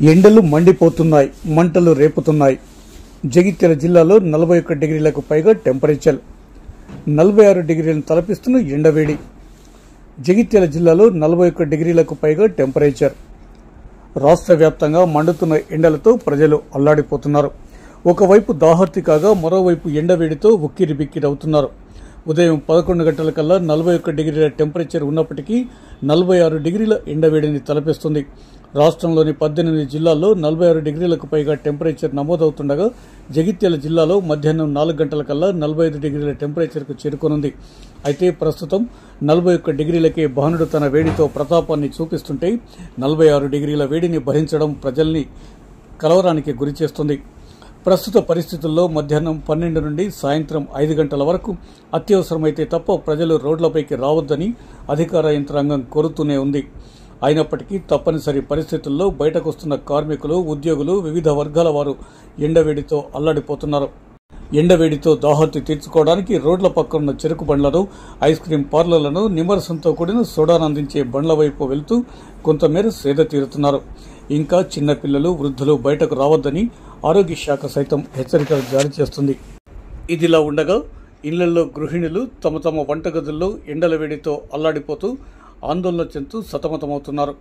ఎండలు మండిపోతున్నాయి మంటలు రేపుతున్నాయి. జగిత్యాల జిల్లాలో నలభై ఒక్క డిగ్రీలకు పైగా టెంపరేచర్ నలభై ఆరు డిగ్రీలను తలపిస్తున్న ఎండవేడి జగిత్యాల జిల్లాలో నలభై ఒక్క డిగ్రీలకు పైగా టెంపరేచర్. రాష్ట్ర వ్యాప్తంగా మండుతున్న ఎండలతో ప్రజలు అల్లాడిపోతున్నారు. ఒకవైపు దాహర్తి కాగా మరోవైపు ఎండవేడితో ఉక్కిరి బిక్కిరవుతున్నారు ఉదయం పదకొండు గంటల కల్లా నలభై ఒక్క డిగ్రీల టెంపరేచర్ ఉన్నప్పటికీ నలభై ఆరు డిగ్రీల ఎండవేడిని తలపిస్తుంది. రాష్ట్రంలోని పద్దెనిమిది జిల్లాల్లో నలభై ఆరు డిగ్రీలకు పైగా టెంపరేచర్ నమోదవుతుండగా జగిత్యాల జిల్లాలో మధ్యాహ్నం నాలుగు గంటల కల్లా నలభై ఐదు డిగ్రీల టెంపరేచర్కు చేరుకోనుంది. అయితే ప్రస్తుతం నలభై ఒక్క డిగ్రీలకే భానుడు తన వేడితో ప్రతాపాన్ని చూపిస్తుంటే నలభై ఆరు డిగ్రీల వేడిని భరించడం ప్రజల్ని కలవరానికి గురిచేస్తుంది ప్రస్తుత పరిస్థితుల్లో మధ్యాహ్నం పన్నెండు నుండి సాయంత్రం ఐదు గంటల వరకు అత్యవసరమైతే తప్ప ప్రజలు రోడ్లపైకి రావద్దని అధికార యంత్రాంగం కోరుతూనే ఉంది. అయినప్పటికీ తప్పనిసరి పరిస్థితుల్లో బయటకొస్తున్న కార్మికులు ఉద్యోగులు వివిధ వర్గాల వారు ఎండవేడితో అల్లాడిపోతున్నారు. ఎండవేడితో దాహత్తి తీర్చుకోవడానికి రోడ్ల పక్కనున్న చెరుకు బండ్లను ఐస్ క్రీం పార్లర్లను నిమరసంతో కూడిన సోడాను అందించే బండ్ల వైపు వెళుతూ కొంతమేర సేద తీరుతున్నారు. ఇంకా చిన్నపిల్లలు వృద్ధులు బయటకు రావద్దని ఆరోగ్య శాఖ సైతం హెచ్చరికలు జారీ చేస్తుంది. ఇదిలా ఉండగా ఇళ్ళలో గృహిణులు తమ తమ వంటగదుల్లో ఎండల వేడితో అల్లాడిపోతూ ఆందోళన చెందుతూ సతమతమవుతున్నారు.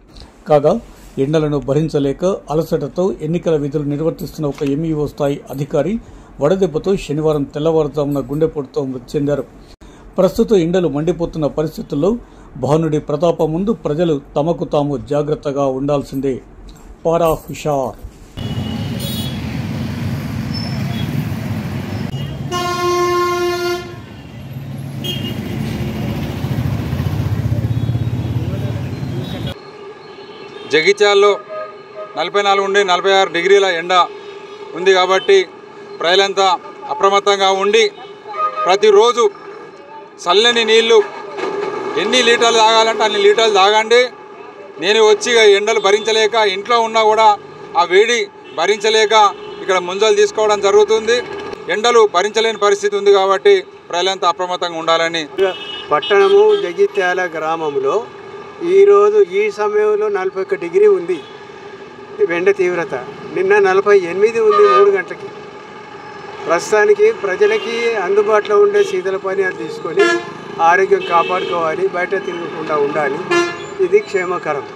కాగా ఎండలను భరించలేక అలసటతో ఎన్నికల విధులు నిర్వర్తిస్తున్న ఒక ఎంఈఓ స్థాయి అధికారి వడదెబ్బతో శనివారం తెల్లవారుజామున గుండెపోటుతో మృతి చెందారు. ప్రస్తుత ఎండలు మండిపోతున్న పరిస్థితుల్లో భానుడి ప్రతాపం ముందు ప్రజలు తమకు తాము జాగ్రత్తగా ఉండాల్సిందే. పారా హుషార్. జగిత్యాల్లో నలభై నాలుగు నుండి నలభై ఆరు డిగ్రీల ఎండ ఉంది కాబట్టి ప్రజలంతా అప్రమత్తంగా ఉండి ప్రతిరోజు చల్లని నీళ్ళు ఎన్ని లీటర్లు తాగాలంటే అన్ని లీటర్లు తాగండి. నేను వచ్చి ఎండలు భరించలేక ఇంట్లో ఉన్నా కూడా ఆ వేడి భరించలేక ఇక్కడ ముంజలు తీసుకోవడం జరుగుతుంది. ఎండలు భరించలేని పరిస్థితి ఉంది కాబట్టి ప్రజలంతా అప్రమత్తంగా ఉండాలని. పట్టణము జగిత్యాల గ్రామంలో ఈరోజు ఈ సమయంలో నలభై ఒక్క డిగ్రీ ఉంది ఎండ తీవ్రత. నిన్న నలభై ఎనిమిది ఉంది మూడు గంటలకి. ప్రస్తుతానికి ప్రజలకి అందుబాటులో ఉండే శీతల పని తీసుకొని ఆరోగ్యం కాపాడుకోవాలి బయట తిరగకుండా ఉండాలి. ఇది క్షేమకరం.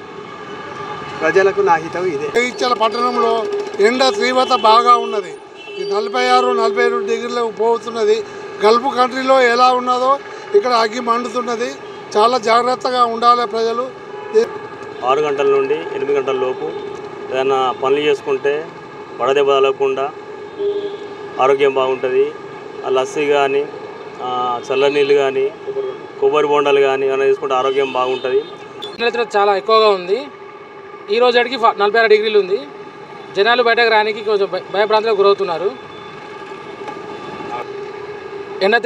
ప్రజలకు నా హితం ఇదే. జగిత్యాల పట్టణంలో ఎండ తీవ్రత బాగా ఉన్నది. నలభై ఆరు నలభై ఏడు డిగ్రీలకు పోతున్నది. గల్ఫ్ కంట్రీలో ఎలా ఉన్నదో ఇక్కడ అగ్గి మండుతున్నది. చాలా జాగ్రత్తగా ఉండాలి ప్రజలు. ఆరు గంటల నుండి ఎనిమిది గంటల లోపు ఏదైనా పనులు చేసుకుంటే వడదెబ్బ తగలకుండా ఆరోగ్యం బాగుంటుంది. ఆ లస్సీ కానీ చల్లనీళ్ళు కానీ కొబ్బరి బొండాలు కానీ ఏమైనా తీసుకుంటే ఆరోగ్యం బాగుంటుంది. టెంపరేచర్ చాలా ఎక్కువగా ఉంది. ఈ రోజుకి నలభై ఆరు డిగ్రీలు ఉంది. జనాలు బయటకు రానికి కొంచెం భయ- భయభ్రాంతులకు గురవుతున్నారు. ఎండ